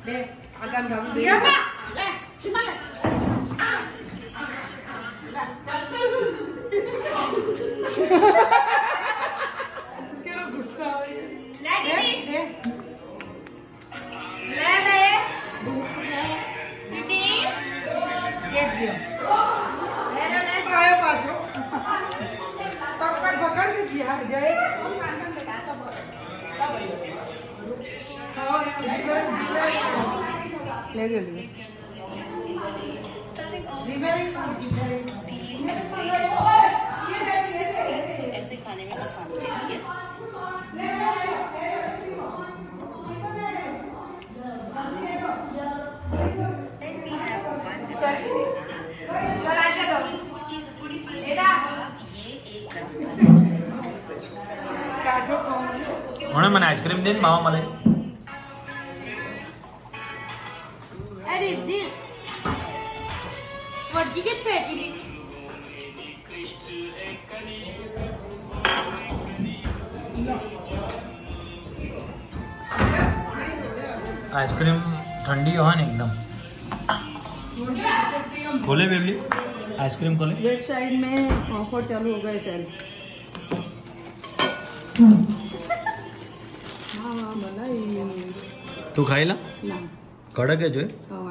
deh akan kamu beli ya mbak cuma Kira gusa. Lagi nih. Deh. Lele. Bukne. Didi. Yes dia. Lele le. Ayo baju. Pakar pakar ke dia jaye. Kamu kan kan dekat sama. Tahu. Tahu. ले ले ले खाने में मैंने ice cream दी मामा मलाई ice cream ठंडी हो ना एकदम। खोले बेबी आइसक्रीम खोले। लेफ़्ट साइड में ऑफ़र चालू हो गए सर हाँ हाँ मना तू खाई ला? कड़क है जो है।